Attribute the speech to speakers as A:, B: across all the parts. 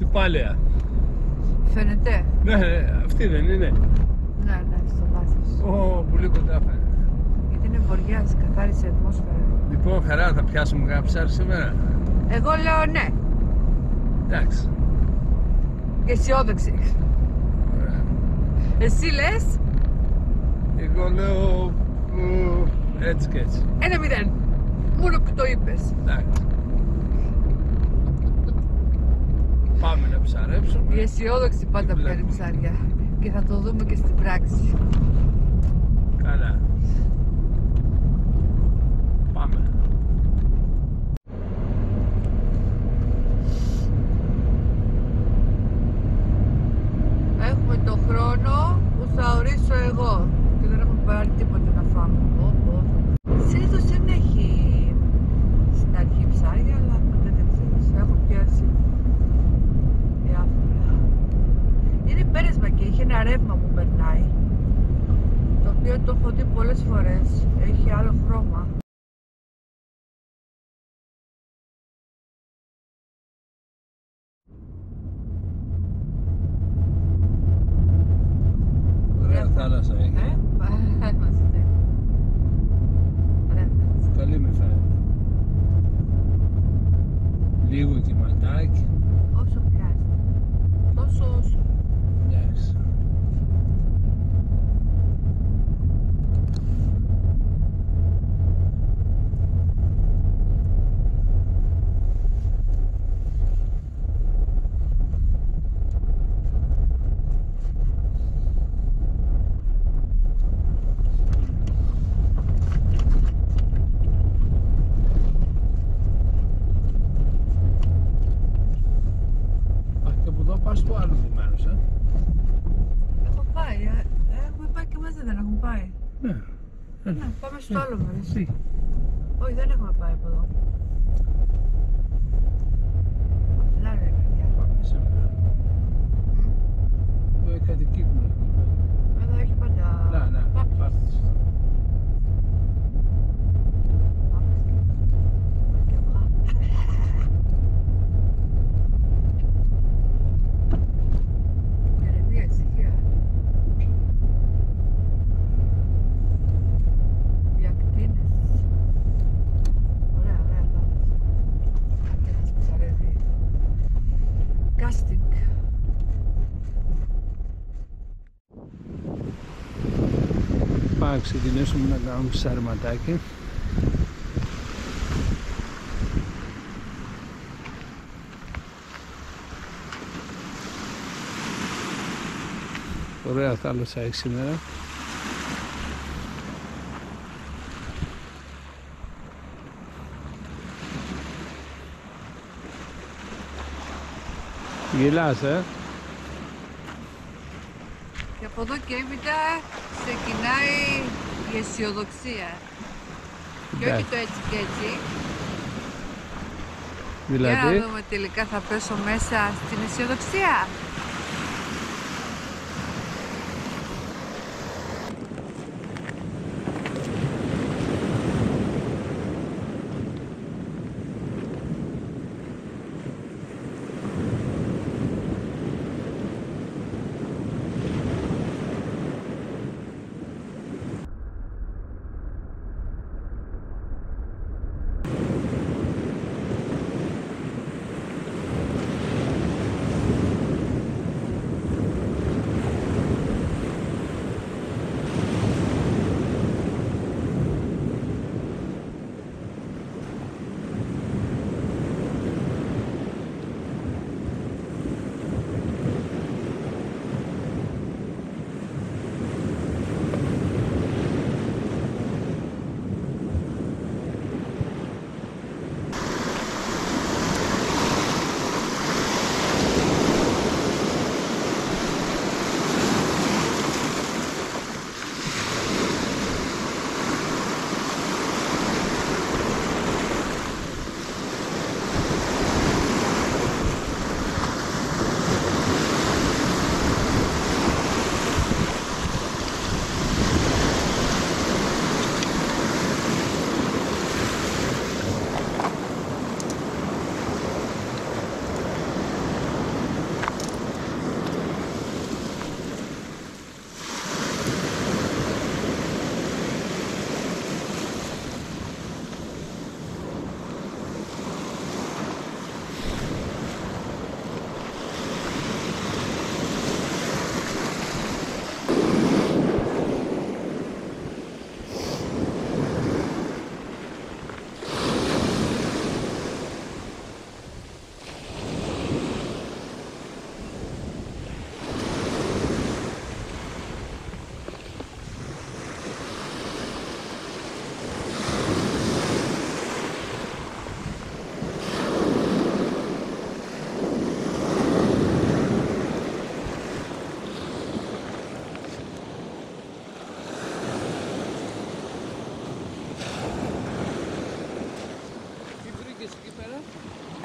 A: Στην Πάλαια.
B: Φαίνεται.
A: Ναι, ναι, αυτή δεν είναι.
B: Ναι, ναι, στο βάθος.
A: Ω, πολύ κοντά φαίνεται.
B: Γιατί είναι βοριάς, καθάρισε η ατμόσφαιρα.
A: Λοιπόν, χαρά, θα πιάσουμε κανένα ψάρι σήμερα.
B: Εγώ λέω ναι.
A: Εντάξει.
B: Και αισιόδοξη.
A: Ωραία.
B: Εσύ λες;
A: Εγώ λέω ου, έτσι και έτσι.
B: ένα μηδέν. Μόνο που το είπες.
A: Εντάξει. Πάμε να ψαρέψουμε.
B: Η αισιόδοξη πάντα
A: Τι
B: πιάνει
A: βλέπουμε.
B: ψάρια. Και θα το δούμε και στην πράξη.
A: Καλά. Πάμε.
B: Έχουμε το χρόνο που θα ορίσω εγώ. Και δεν έχουμε πάρει τίποτα να φάμε. Πω, πω. Συνήθως δεν έχει στην αρχή ψάρια, αλλά ποτέ δεν ξέρεις. Έχω πιάσει διάφορα. Είναι πέρασμα και έχει ένα ρεύμα που περνάει. Το οποίο το έχω δει πολλές φορές. Έχει άλλο χρώμα.
A: Ωραία θάλασσα έχει.
B: Ε, είμαστε. Ωραία, θάλασσα.
A: Καλή με φαίνεται. Λίγο κυματάκι.
B: Όσο χρειάζεται. Τόσο όσο.
A: Εντάξει. Α, και από εδώ πας στο άλλο μέρος, ε.
B: Έχω πάει. ε. Έχουμε πάει και μαζί δεν έχουμε πάει.
A: Ναι.
B: Ναι, πάμε στο άλλο μέρος.
A: Τι.
B: Όχι, δεν έχουμε πάει από εδώ. Απλά ρε παιδιά.
A: Πάμε σήμερα.
B: Μμ.
A: Εδώ έχει κάτι κύκνο.
B: Εδώ έχει πάντα...
A: Ναι, ναι.
B: Πάμε.
A: Πάμε.
B: Πάμε. Πάει και αυγά. Ηρεμία, ησυχία. Οι ακτίνες. Ωραία, ωραία θάλασσα. Κάτι ένας ψαρεύει. Casting.
A: Πάμε να ξεκινήσουμε να κάνουμε ψαρματάκι. Ωραία θάλασσα έχει σήμερα. Γελάς, ε;
B: Και από εδώ και έπειτα ξεκινάει η αισιοδοξία. Και όχι
A: Εντάξει.
B: το έτσι και έτσι. Για
A: Δηλαδή,
B: να δούμε τελικά θα πέσω μέσα στην αισιοδοξία.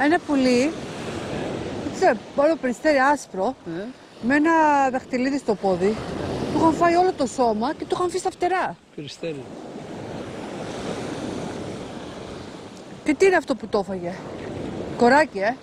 B: Ένα πουλί, δεν ξέρω, όλο περιστέρι άσπρο,
A: Ε,
B: με ένα δαχτυλίδι στο πόδι. Του είχαν φάει όλο το σώμα και του είχαν αφήσει τα φτερά.
A: περιστέρι.
B: Και τι είναι αυτό που το έφαγε; Κοράκι, ε.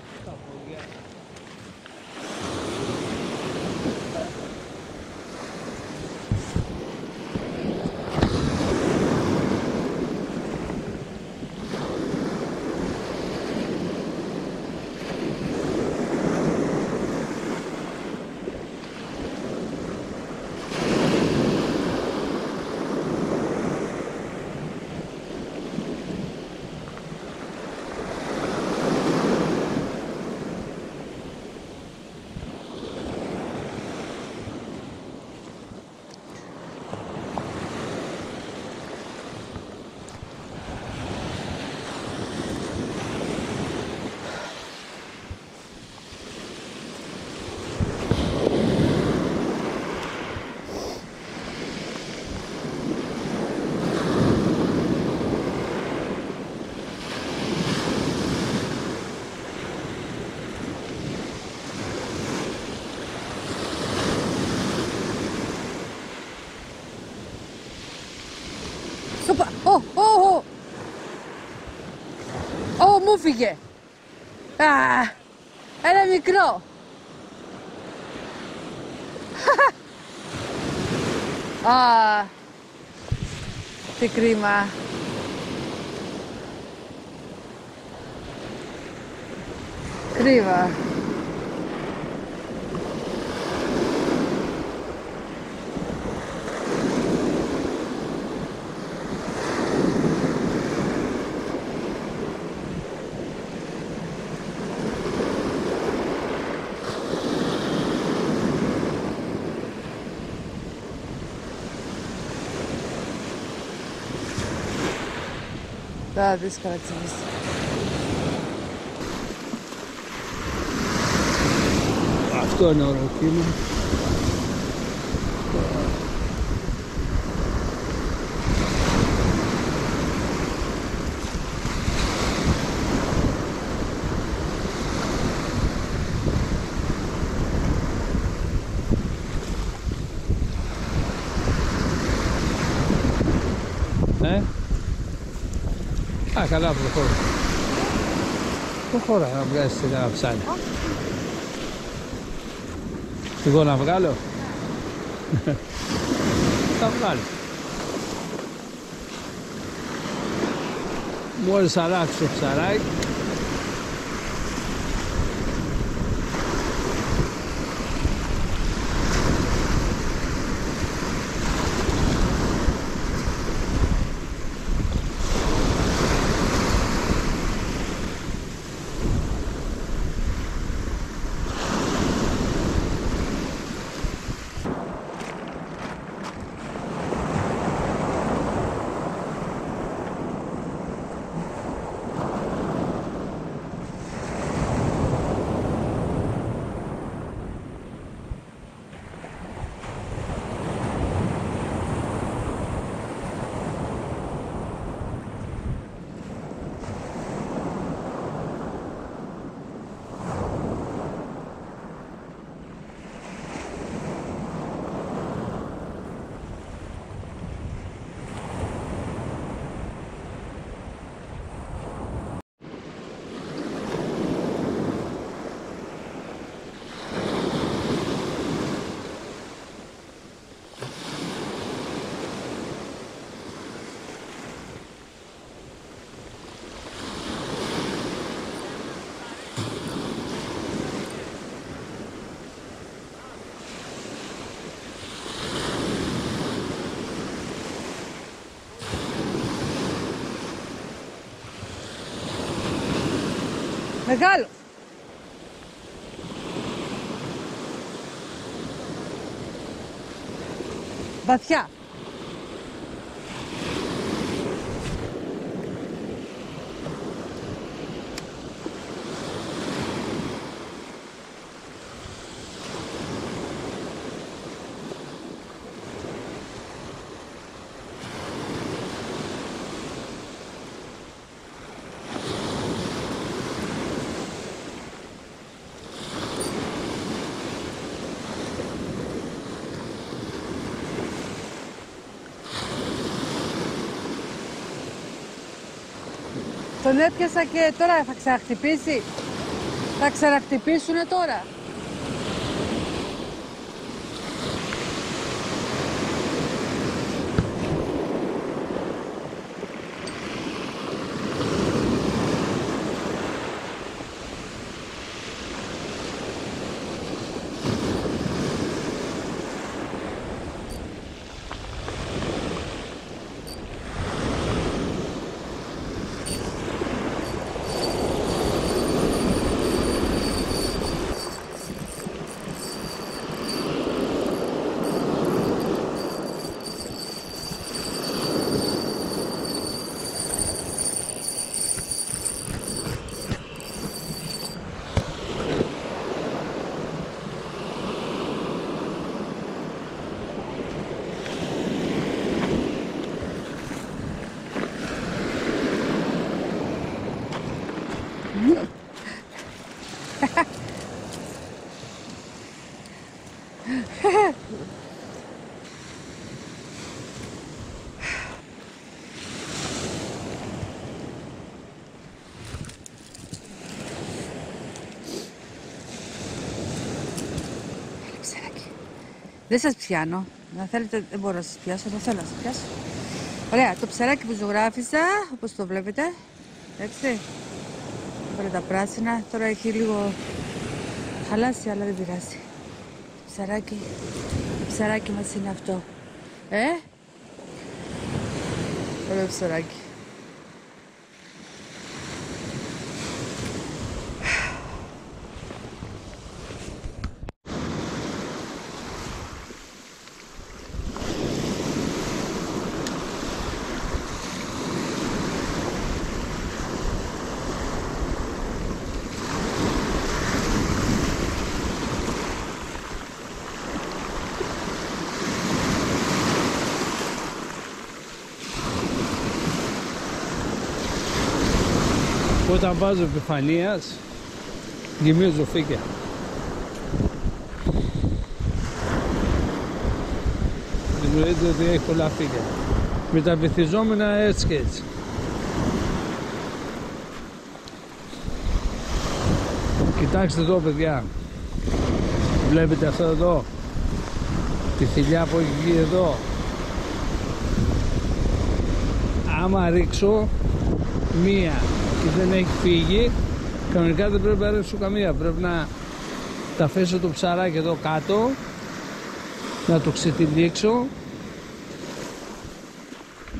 B: Σοπα. Ω, ω, ω. Ω, μου φύγε. Α, ένα μικρό. Α, τι κρίμα. Κρίμα. Θα δεις καρατσινής.
A: Αυτό είναι ωραίο κύμα. Καλά προχώρα. Προχώρα να βγάζεις ένα ψάρι. Εγώ να βγάλω; Θα βγάλω. Μόλις αλλάξω το ψαράκι.
B: Μεγάλο. Βαθιά. Τον έπιασα και τώρα θα ξαναχτυπήσει. Θα ξαναχτυπήσουνε τώρα. Δεν σας πιάνω. Να θέλετε, δεν μπορώ να σας πιάσω, δεν θέλω να σας πιάσω. Ωραία, το ψαράκι που ζωγράφιζα, όπως το βλέπετε, έτσι. Έβαλε τα πράσινα, τώρα έχει λίγο χαλάσει, αλλά δεν πειράζει. Το ψαράκι, το ψαράκι μας είναι αυτό. Ε; Ωραίο ψαράκι.
A: Όταν βάζω επιφανείας γεμίζω φύκια. Δημιουργείται ότι έχει πολλά φύκια. Με τα βυθιζόμενα έτσι και έτσι. Κοιτάξτε εδώ παιδιά. Βλέπετε αυτό εδώ; Τη θηλιά που έχει βγει εδώ. Άμα ρίξω μία και δεν έχει φύγει, κανονικά δεν πρέπει να ρίξω καμία. Πρέπει να τα αφήσω το ψαράκι εδώ κάτω, να το ξετυλίξω.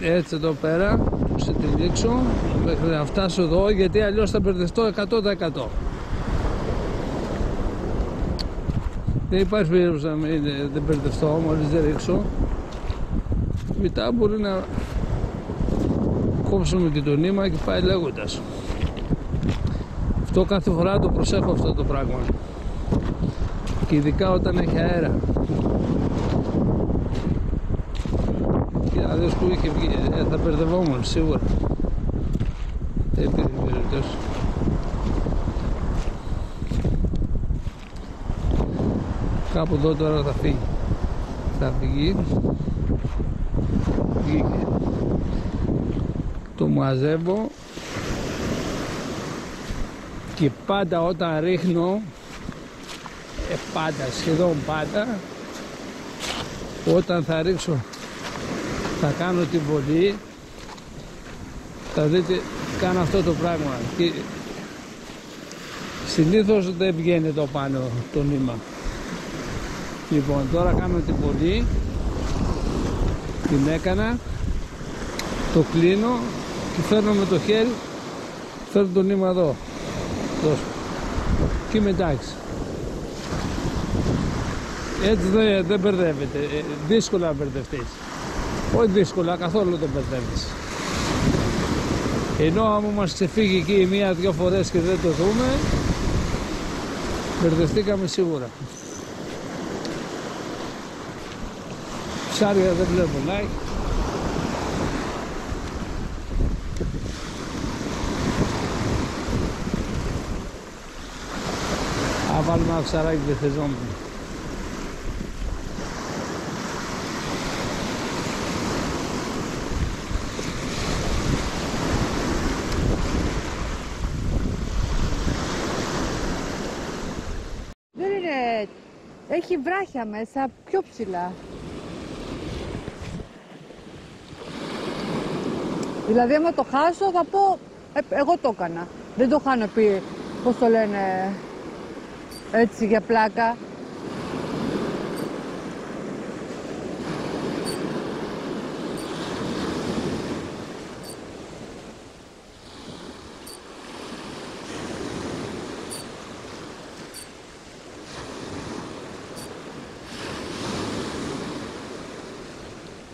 A: Έτσι εδώ πέρα, το ξετυλίξω μέχρι να φτάσω εδώ γιατί αλλιώς θα μπερδευτώ 100%. Δεν υπάρχει περίπτωση να μην, δεν μπερδευτώ μόλις δεν ρίξω. Μετά μπορεί να κόψουμε και το νήμα και πάει λέγοντας. Αυτό κάθε φορά το προσέχω αυτό το πράγμα. Και ειδικά όταν έχει αέρα. Και αδες που είχε βγει, ε, θα μπερδευόμουν σίγουρα. Δεν υπήρχε περίπτωση. Κάπου εδώ τώρα θα φύγει. Θα φύγει. Βγήκε. Το μαζεύω και πάντα όταν ρίχνω ε, πάντα, σχεδόν πάντα όταν θα ρίξω θα κάνω την βολή. Θα δείτε κάνω αυτό το πράγμα και συνήθως δεν βγαίνει το πάνω το νήμα. Λοιπόν τώρα κάνω την βολή. Την έκανα. Το κλείνω και φέρνω με το χέρι φέρνω το νήμα εδώ. Δώσω και είμαι εντάξει. Έτσι δεν, δεν μπερδεύεται. Ε, δύσκολα να μπερδευτείς. Όχι δύσκολα καθόλου δεν μπερδεύεις. Ενώ άμα μας ξεφύγει εκεί μία-δυο φορές και δεν το δούμε μπερδευτήκαμε σίγουρα. Ψάρια δεν βλέπω like βάλουμε. Δεν είναι...
B: Έχει βράχια μέσα, πιο ψηλά. Δηλαδή, άμα το χάσω, θα πω, «Ε, εγώ το έκανα. Δεν το χάνω πει, πώς το λένε, έτσι για πλάκα.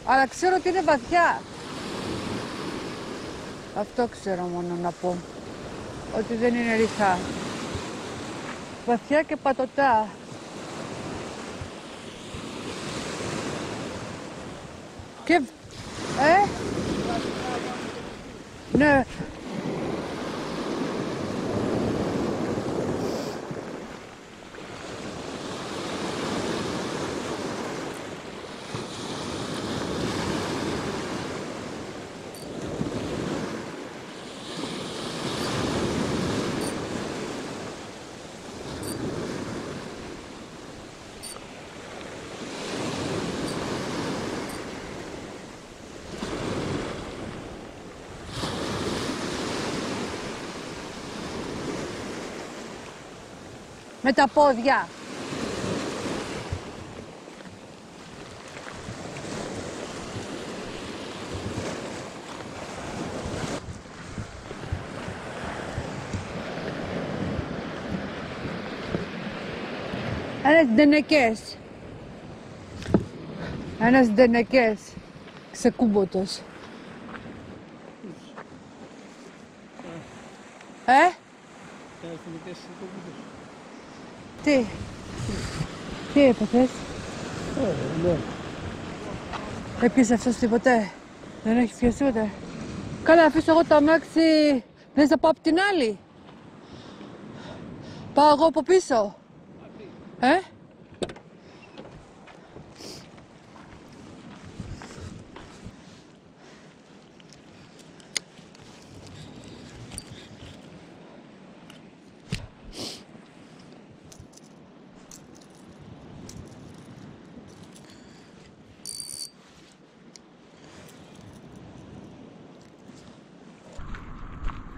B: Αλλά ξέρω ότι είναι βαθιά. Αυτό ξέρω μόνο να πω. Ότι δεν είναι ρηθά. Βαθιά και πατωτά. Και... Ε; Ναι. Με τα πόδια. Ένας ντενεκές. Ένας ντενεκές. Ξεκούμποτος. Ε; Τι; Τι έπαθες;
A: ναι.
B: Έπιασε αυτός τίποτε; Δεν έχει πιάσει τίποτε; Καλά, αφήσω εγώ το αμάξι. Θες να πάω απ' την άλλη. Πάω εγώ από πίσω. Ε;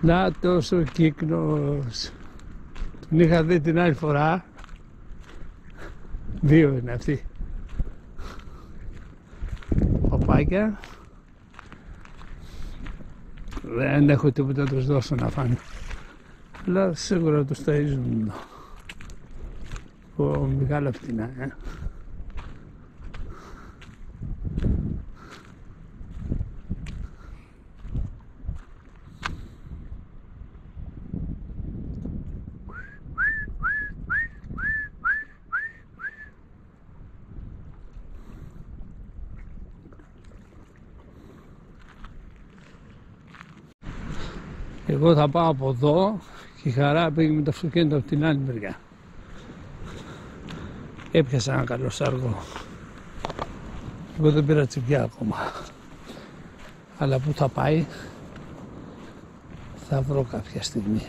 A: Να τόσο κύκνος. Τον είχα δει την άλλη φορά. Δύο είναι αυτοί. Παπάκια. Δεν έχω τίποτα να τους δώσω να φάνε. Αλλά σίγουρα τους ταΐζουν. Ο μεγάλα φτηνά, ε. Εγώ θα πάω από εδώ και η χαρά πήγε με το αυτοκίνητο από την άλλη μεριά. Έπιασα ένα καλό σάργο. Εγώ δεν πήρα τσιπιά ακόμα. Αλλά πού θα πάει θα βρω κάποια στιγμή.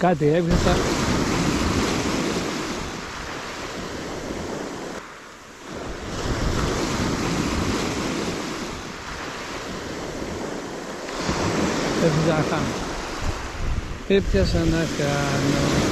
A: Κάτι έπιασα. Έπιασα να κάνω. Έπιασα να κάνω.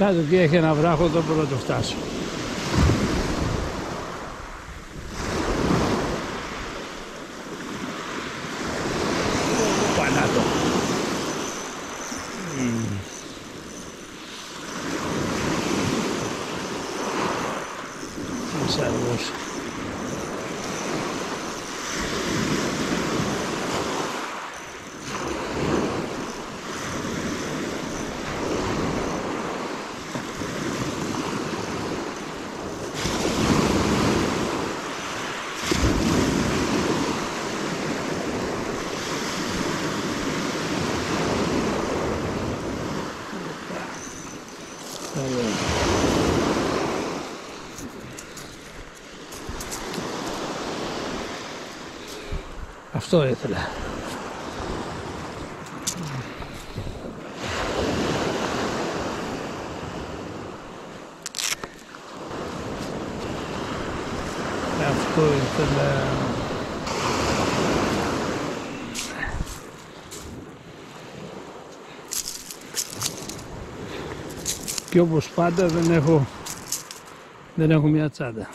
A: Κάτω εκεί έχει ένα βράχο, το μπορώ να το φτάσω. Πανάτο. Είσαι αργός. Καλό. Αυτό ήθελα. Αυτό ήθελα. Και όπως πάντα δεν έχω, δεν έχω μια τσάντα.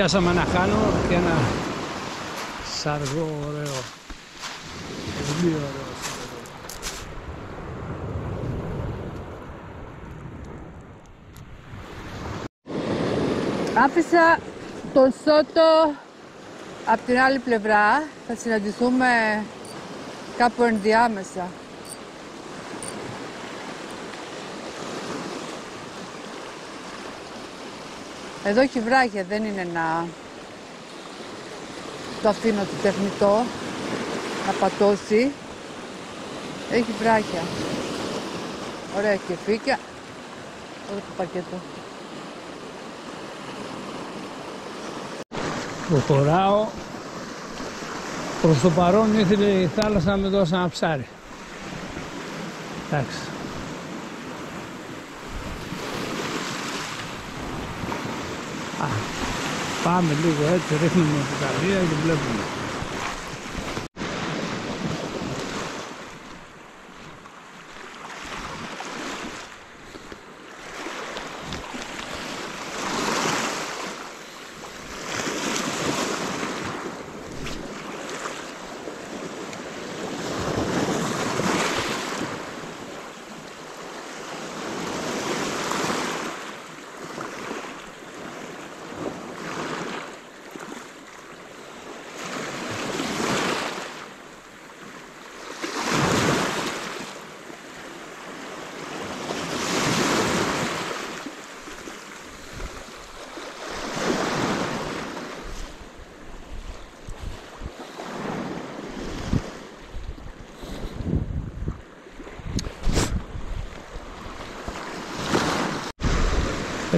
A: Πιάσαμε ένα χάνο και ένα σαργό ωραίο. Πολύ ωραίο σαργό.
B: Άφησα τον Σότο από την άλλη πλευρά. Θα συναντηθούμε κάπου ενδιάμεσα. Εδώ έχει βράχια, δεν είναι να το αφήνω το τεχνητό να πατώσει. Έχει βράχια. Ωραία κεφίκια. Ωραίο το πακέτο.
A: Προχωράω. Προς το παρόν ήθελε η θάλασσα να με δώσει ένα ψάρι. Εντάξει. Πάμε λίγο έτσι, ρίχνουμε την καρδία και βλέπουμε.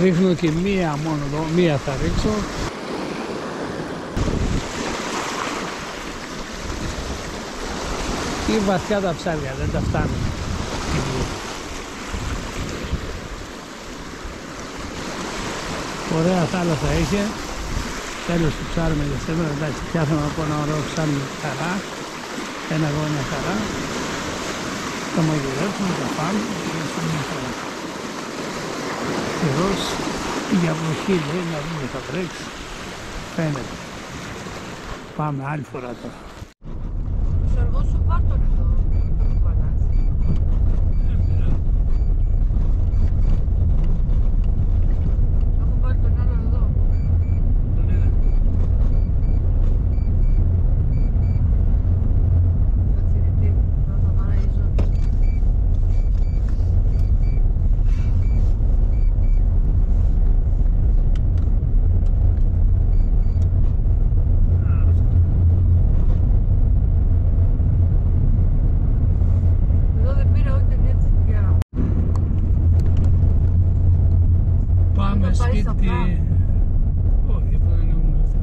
A: Ρίχνω και μία μόνο εδώ, μία θα ρίξω. Τι βαθιά τα ψάρια, δεν τα φτάνουν. κτίριο. Ωραία θάλασσα είχε. Τέλος του ψάρουμε για σήμερα. Εντάξει, πιάσαμε από ένα ωραίο ψάρι χαρά. Ένα εγώ μια χαρά. Τα μαγειρέψουμε, τα πάμε και είμαστε μια χαρά. Καιρός για βροχή λέει να δούμε θα βρέξει. Φαίνεται. Πάμε άλλη φορά τώρα.
B: Στο αργό σου πάρ' τον εδώ. Το κουβαλάς. Έχω πάρει τον άλλο εδώ. Κάτσε γιατί θα το βαραγίζω. Εδώ δεν πήρα ούτε μια τσιμπιά.
A: Πάμε
B: Έχουμε πάει στα
A: σπίτι.
B: πλά.
A: Όχι, αυτό δεν έχουμε λεφτά.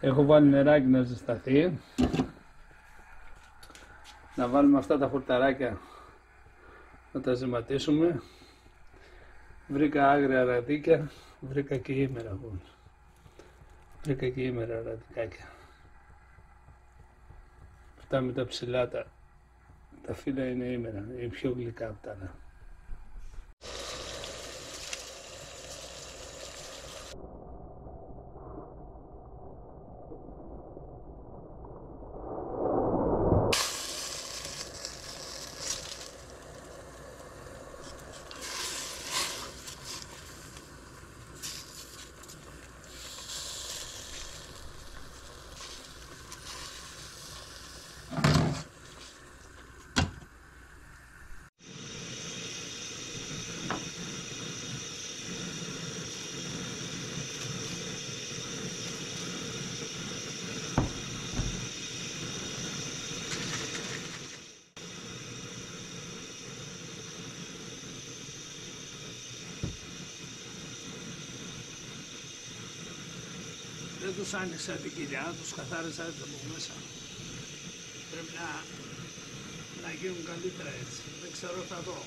A: Έχω βάλει νεράκι να ζεσταθεί. Να βάλουμε αυτά τα χορταράκια να τα ζεματίσουμε. Βρήκα άγρια ραδίκια, βρήκα και ήμερα εγώ. Βρήκα και ήμερα ραδικάκια. Αυτά με τα ψηλά τα, τα φύλλα είναι ήμερα, είναι πιο γλυκά από τα άλλα. Δεν τους άνοιξα την κοιλιά, τους καθάρισα έτσι από μέσα. Πρέπει να, να γίνουν καλύτερα έτσι. Δεν ξέρω, θα δω.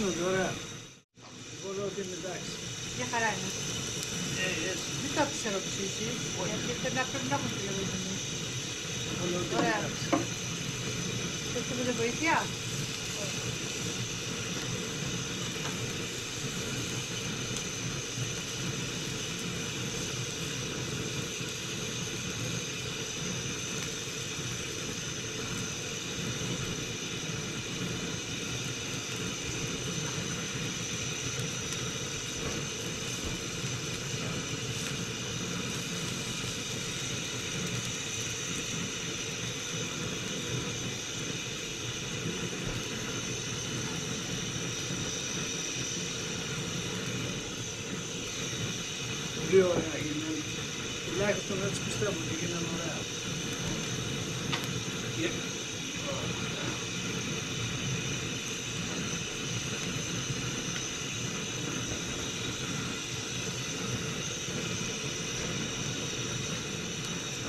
A: Σύνονται, ωραία. Εγώ λέω ότι είναι εντάξει.
B: Μια χαρά είναι.
A: Ε, έτσι.
B: Δεν το ξέρω ψήσεις, γιατί πρέπει να πρέπει
A: Πολύ ωραία γίνανε. Τουλάχιστον έτσι πιστεύω ότι γίνανε ωραία. Και...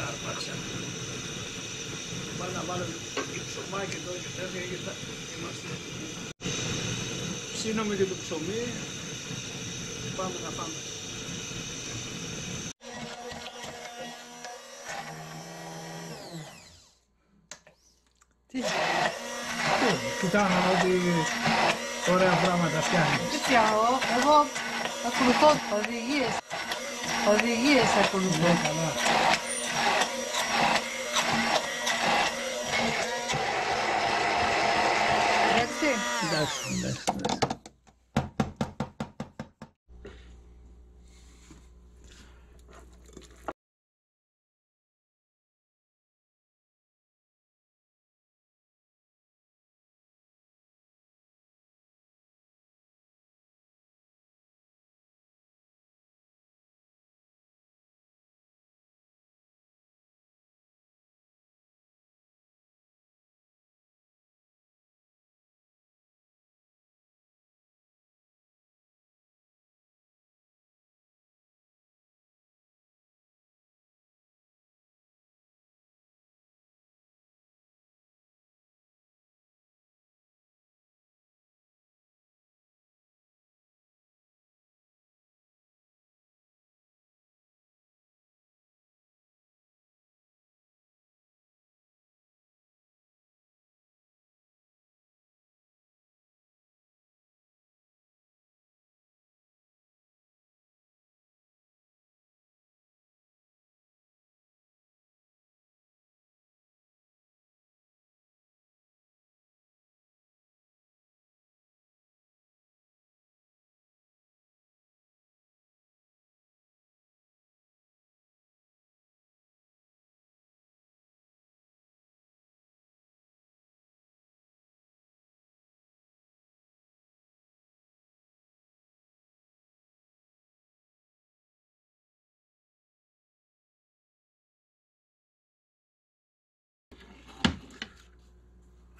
A: Άρπαξα. Πάμε να βάλουμε και ψωμάκι εδώ και τέτοια και θα είμαστε. Ψήνομαι και το ψωμί. Πάμε να φάμε.
B: Τι,
A: Κοιτάμε ότι ωραία πράγματα φτιάχνει.
B: τι φτιάχνω, εγώ ακολουθώ οδηγίες. Οδηγίες ακολουθώ.
A: Καλά.
B: Έτσι.
A: Εντάξει, εντάξει,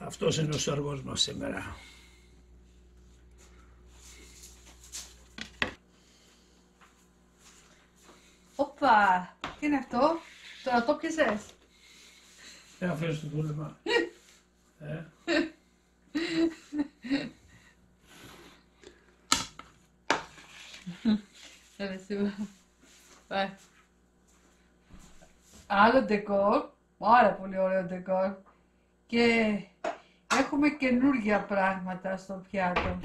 A: Αυτός είναι ο σαργός μας σήμερα.
B: Όπα, τι είναι αυτό, τώρα το πιασες.
A: Ε, αφήνεις το δούλευμα. ε,
B: Έλα σίγουρα. Πάει. Άλλο ντεκόρ, πάρα πολύ ωραίο ντεκόρ. Και έχουμε καινούργια πράγματα στο πιάτο.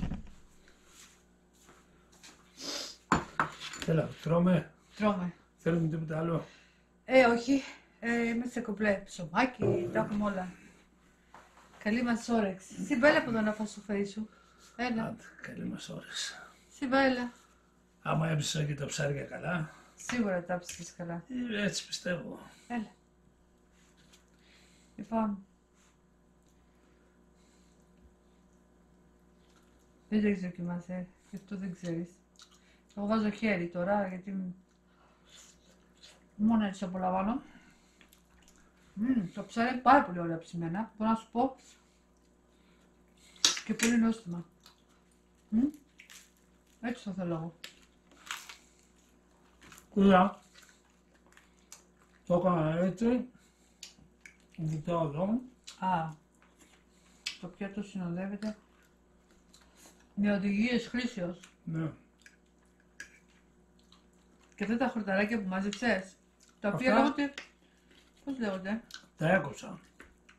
A: έλα, τρώμε.
B: Τρώμε.
A: Θέλουμε τίποτα άλλο;
B: Ε, όχι. Ε, είμαστε κομπλέ. Ψωμάκι, τα έχουμε όλα. Καλή μας όρεξη. Συμπέλα που τον άφα στο φέρι σου. Έλα.
A: Άντε, καλή μας ώρες.
B: Συμπέλα.
A: Άμα έψησα και τα ψάρια καλά,
B: Σίγουρα τα ψήσεις καλά.
A: ε, έτσι πιστεύω.
B: Έλα. Λοιπόν. Δεν το έχεις δοκιμάσει, ε. γι' αυτό δεν ξέρεις. Εγώ βάζω χέρι τώρα, γιατί μόνο έτσι απολαμβάνω. Μμμ, το ψάρι είναι πάρα πολύ ωραία ψημένα, μπορώ να σου πω. Και πολύ νόστιμα. Μμ, έτσι το θέλω εγώ.
A: Κοίτα, το έκανα έτσι, βουτάω εδώ,
B: Α, το πιάτο συνοδεύεται με οδηγίες χρήσεως.
A: ναι.
B: Και αυτά τα χορταράκια που μάζεψες, τα οποία
A: Αυτά;
B: λέγονται, πώς λέγονται,
A: Τα έκοψα.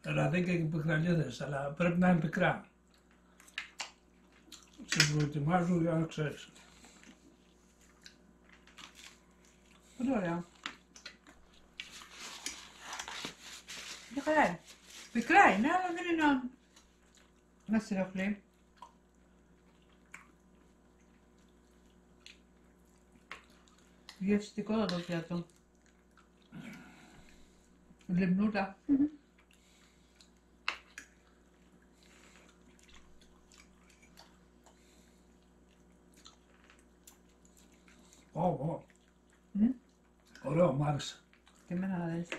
A: Ραδίκια και πικραλίδες, αλλά πρέπει να είναι πικρά. Σε προετοιμάζω για να ξέρεις.
B: πολύ ωραία. Μια χαρά είναι. Πικρά είναι, αλλά δεν είναι να να σε ενοχλεί. Γευστικό το πιάτο. Λιμνούτα.
A: Ω, ω.
B: Μμ.
A: Ωραίο, μ' άρεσε.
B: Και εμένα αρέσει.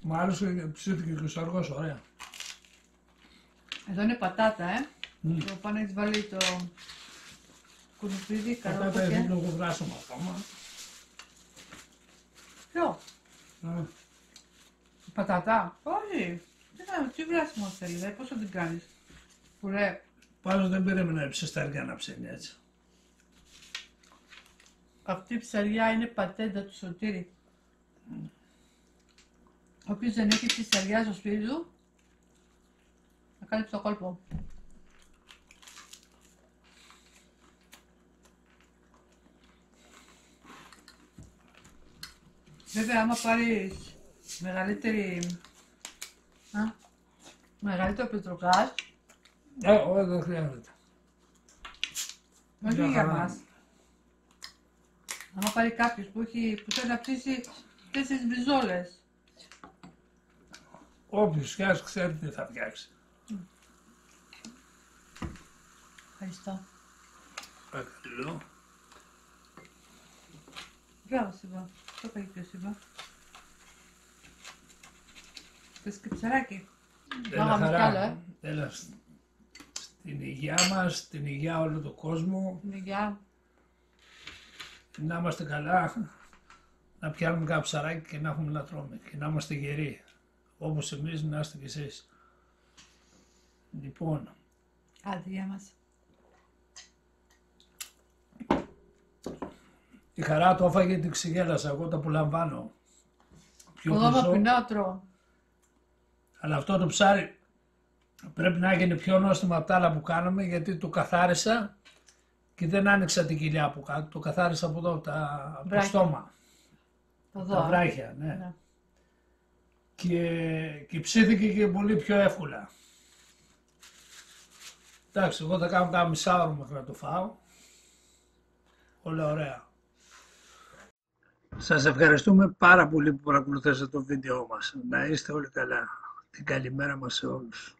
A: Μ' άρεσε, ψήθηκε και ο αργός, ωραία.
B: Εδώ είναι πατάτα, ε.
A: Μμ.
B: Το πάνω έχεις βάλει το κουνουπίδι,
A: Πατάτα
B: καρότο
A: έχει
B: και...
A: λίγο βράσιμο ακόμα.
B: Ποιο;
A: Ε,
B: Πατάτα. Όχι. Τι, θα, τι βράσιμο θέλει, δε, πόσο την κάνεις. Πουρέ.
A: Πάντως δεν περίμενα η ψεσταριά να ψήνει έτσι.
B: Αυτή η ψαριά είναι πατέντα του Σωτήρη. Ο οποίος δεν έχει ψαριά στο σπίτι του, θα κάνει το κόλπο. Βέβαια, άμα πάρεις μεγαλύτερη... Α, μεγαλύτερο πετροκάζ,
A: Ε, όχι, δεν χρειάζεται.
B: όχι
A: Μια
B: για
A: χαρά.
B: μας. Άμα πάρει κάποιος που, έχει, που θέλει να ψήσει τέσσερις μπριζόλες.
A: Όποιος φτιάξει ξέρει τι θα φτιάξει.
B: Ευχαριστώ.
A: Παρακαλώ.
B: Μπράβο, Σιβά. Το είπα και ο Σιβά. Θες και ψαράκι.
A: Έλα
B: Φάγαμε κι άλλο,
A: χαρά.
B: ε.
A: Έλα σ- στην υγεία μας, στην υγεία όλου του κόσμου.
B: Ναι, γεια.
A: Να είμαστε καλά. Να πιάνουμε κάποιο ψαράκι και να έχουμε να τρώμε. Και να είμαστε γεροί. Όπως εμείς να είστε κι εσείς. Λοιπόν,
B: Άντε, γεια μας.
A: Η χαρά το έφαγε την ξεγέλασα. Εγώ το απολαμβάνω. Πιο
B: Εγώ
A: κουζό.
B: με πεινάω τρώω.
A: Αλλά αυτό το ψάρι πρέπει να έγινε πιο νόστιμο από τα άλλα που κάναμε γιατί το καθάρισα και δεν άνοιξα την κοιλιά από κάτω. Το καθάρισα από εδώ, από, τα, από το
B: Βράχια.
A: στόμα.
B: Το
A: Τα
B: δω.
A: βράχια, ναι.
B: Ναι.
A: Και, και ψήθηκε και πολύ πιο εύκολα. Εντάξει, εγώ θα κάνω κάνα μισάωρο μέχρι να το φάω. Όλα ωραία. Σας ευχαριστούμε πάρα πολύ που παρακολουθήσατε το βίντεο μας. Να είστε όλοι καλά. Την καλημέρα μας σε όλους.